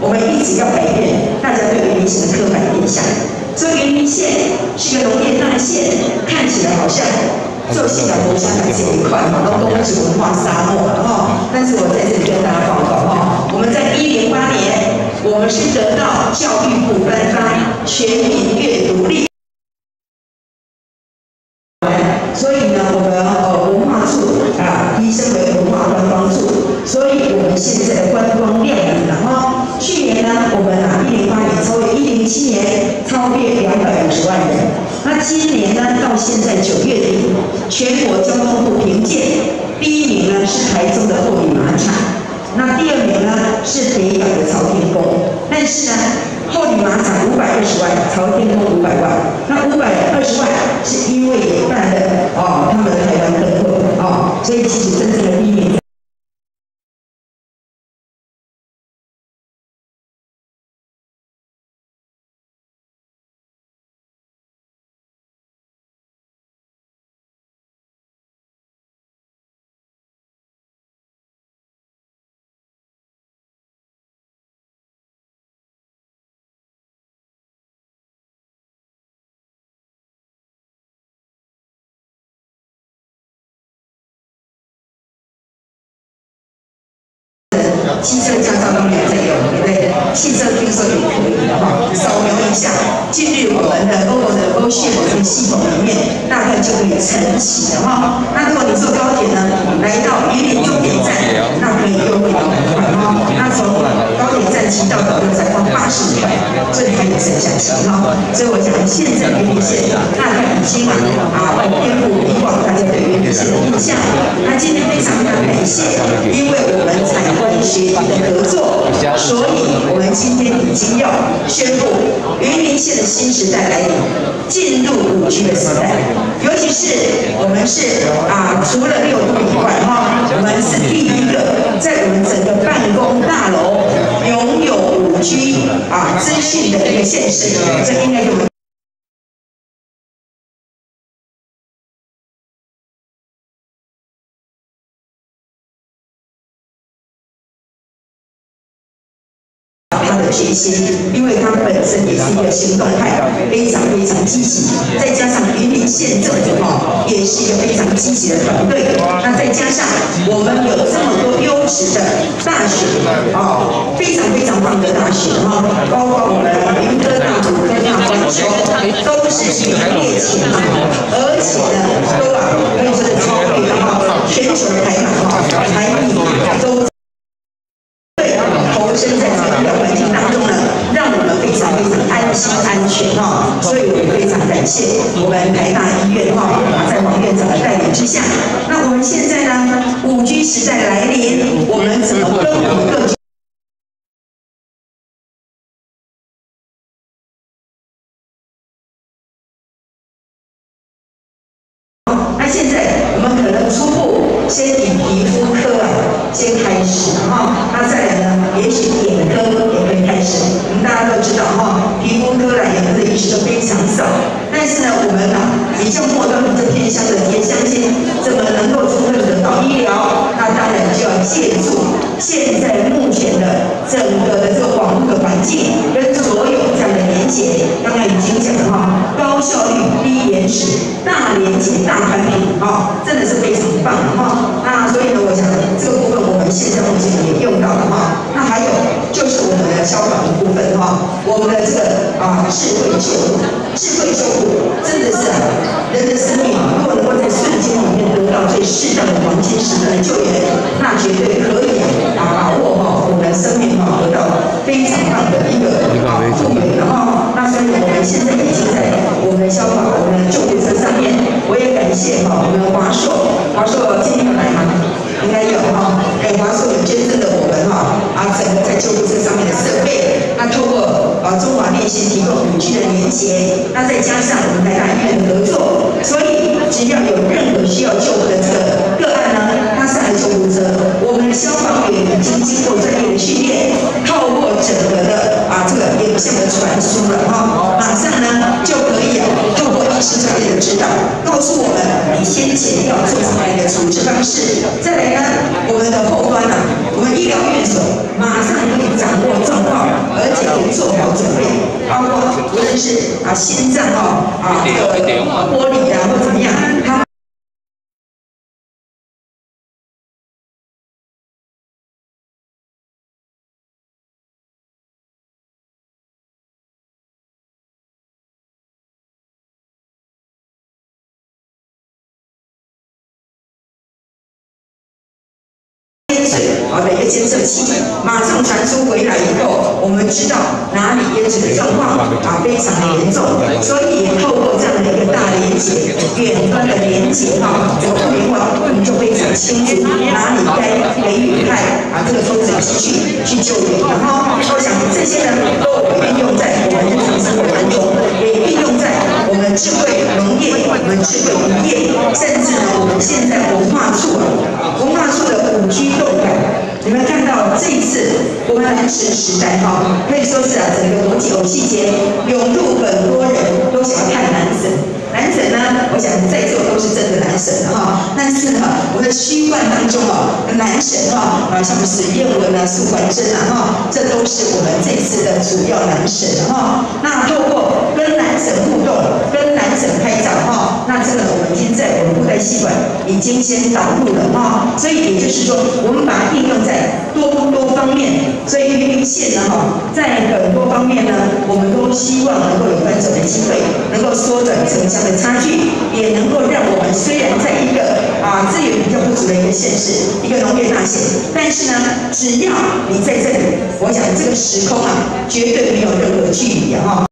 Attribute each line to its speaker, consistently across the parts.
Speaker 1: 我们一直要改变大家对云林县的刻板印象。所以云林县是一个农业大县，看起来好像做新加坡、香港这一块，都都是文化沙漠了哈。但是我在这里跟大家报告哈，我们在一零八年，我们是得到教育部颁发全民阅读力。所以呢，我们现在九月底，全国交通部评鉴第一名呢是台中的后里马场，那第二名呢是北港的朝天宫，但是呢。后里马场五百二十万，朝天宫五百万，那五百二十万是因为有办的哦，他们台湾客户哦，所以其实真正的第一名。汽车驾照当然在有，对不对？汽车听说也可以的哈，扫描一下进入我们的 GoGo 的 GoShare 这个系统里面，大概就可以晨起了哈。那如果你坐高铁呢，来到云林终点站，那可以优惠到五块哈。那从高铁站骑到岛又才花八十块，这里还有省下钱哈。所以我讲现在云林县大概已经啊啊颠覆以往大家对云林县的印象。那今天非常非常感谢，因为我们采观学。的合作，所以我们今天已经要宣布云林县的新时代来临，进入五 G 的时代。尤其是我们是啊，除了六度以外哈，我们是第一个在我们整个办公大楼拥有五 G 啊资讯的一个县市，这应该就。学习，因为他本身也是一个行动派，非常非常积极，再加上云林县政府哈，也是一个非常积极的团队。那再加上我们有这么多优质的大学哦，非常非常棒的大学哈，包括我们云科大、武科大、环球，都是名列前茅，而且呢，都啊可以说是超越哈全球的排行哈，排名都。投身在这个环境当中呢，让我们非常非常安心安全哈，所以我也非常感谢我们台大医院哈，在王院长的带领之下，那我们现在呢，五 G 时代来临，我们怎么跟刚刚已经讲了哈，高效率、低延迟、大连接、大产品，啊，真的是非常棒的哈。那所以呢，我想这个部分我们现在目前也用到了哈。那还有就是我们的消防的部分哈，我们的这个啊智慧救护，智慧救护真的是，人的生命，如果能够在瞬间里面得到最适当的黄金时段的救援，连接，那再加上我们台大医院的合作，所以只要有任何需要救护的这个个案呢，他上了救护车，我们的消防员已经经过专业的训练，透过整个的啊这个影像的传输了哈，马上呢就可以透过医师专业的。指导，告诉我们你先前要做什么样的处置方式。再来呢，我们的后端呢，我们医疗院所马上可以掌握状况，而且做好准备，包括无论是啊心脏哦啊这个玻璃啊或怎么样，监测器，马上传输回来以后，我们知道哪里淹水的状况啊非常的严重，所以透过这样的一个大连接、远端的连接哈，这个互联网我们就非常清楚哪里该给予派啊这个风水机去去救援。然后我想这些呢我们南神时代哈，可以说是啊整个国际偶戏节涌入很多人都想要看男神。男神呢，我想在座都是真的男神哈。但是呢，我们虚幻当中哦，男神哈啊，像是燕文啊、苏怀珍啊哈，这都是我们这次的主要男神哈。那透过跟男神互动，跟男神拍照哈，那这个我们已经在我们布袋戏馆已经先导入了哈。所以也就是说，我们把它应用在。所以云林县呢哈，在很多方面呢，我们都希望能够有翻转的机会，能够缩短城乡。的差距也能够让我们虽然在一个啊资源比较不足的一个县市，一个农业大县，但是呢，只要你在这里，我想这个时空啊，绝对没有任何距离哈。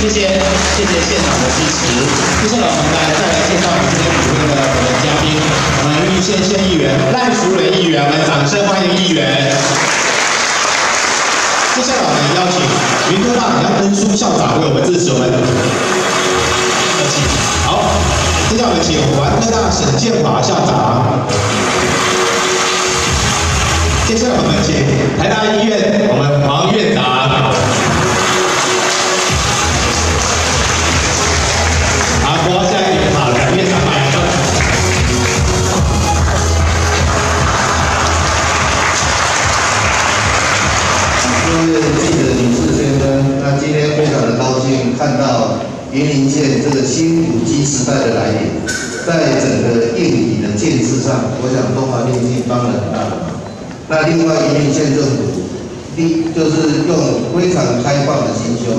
Speaker 2: 谢谢，谢谢现场的支持。接下来我们来再来介绍我们今天主位的嘉宾，我们玉县县议员赖淑蕊议员，我们掌声欢迎议员。接下来我们邀请云科大杨根书校长为我们致辞，我们客气。好，接下来我们请环科大沈建华校长。接下来我们请台大医院我们黄院长。
Speaker 3: 那另外云林县政府，第就是用非常开放的心胸，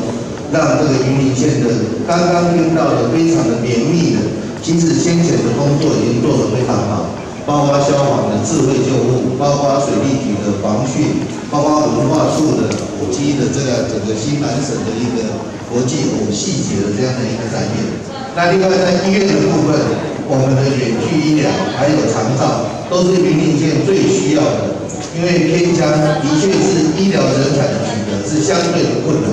Speaker 3: 让这个云林县的刚刚听到的非常的绵密的，其实先前的工作已经做得非常好，包括消防的智慧救护，包括水利局的防汛，包括文化处的五 G 的这样整个新南省的一个。国际有细节的这样的一个改变。那另外在医院的部分，我们的远距医疗还有长照，都是云林县最需要的。因为偏乡的确是医疗人才的取得是相对的困难。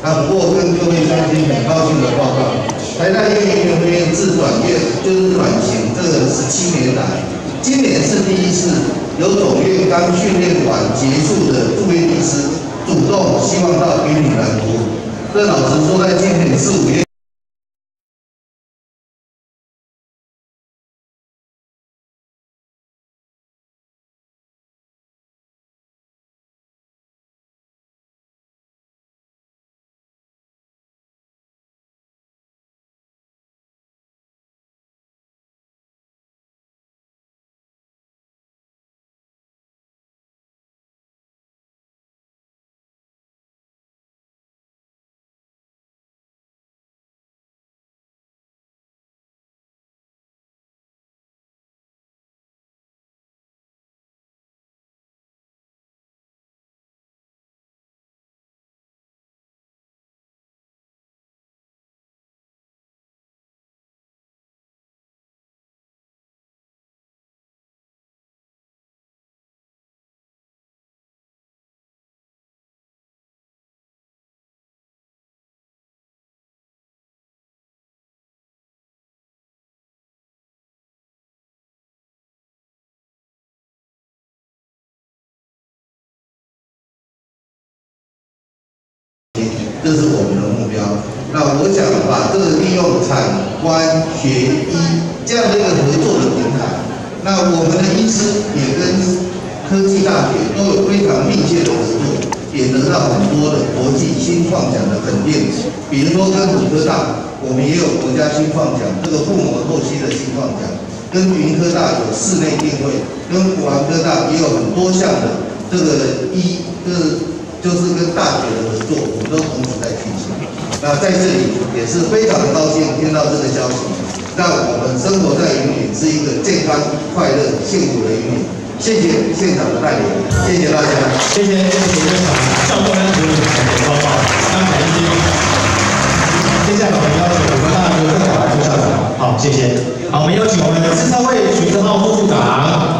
Speaker 3: 那不过跟各位乡亲很高兴的报告，台大医院医院自转院就是转型这个十七年来，今年是第一次有总院刚训练完结束的住院医师主动希望到云林来服务。这老师说，在今年四五月。这是我们的目标。那我想把这个利用产官学医这样的一个合作的平台，那我们的医师也跟科技大学都有非常密切的合作，也得到很多的国际新创奖的肯定。比如说跟武科大，我们也有国家新创奖，这个父母后期的新创奖。跟云科大有室内定位，跟普安科大也有很多项的这个医，就是就是跟大学的合作，我们都同时在进行。那在这里也是非常高兴听到这个消息，让我们生活在云岭是一个健康、快乐、幸福的云岭。谢谢现场的带领，谢谢大家，
Speaker 2: 谢谢谢谢院长，教官主任的报告，刚才一些。接下来我们邀请我们大学的副校长，好，谢谢。好，我们有请我们的自超会徐志浩副处长。